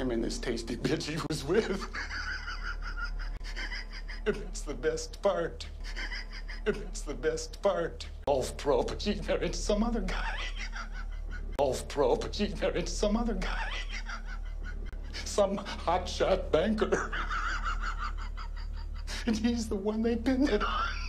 him and this tasty bitch he was with. and that's the best part. And that's the best part. Golf pro, but she married some other guy. Golf pro, but she married some other guy. Some hotshot banker. and he's the one they pinned it on.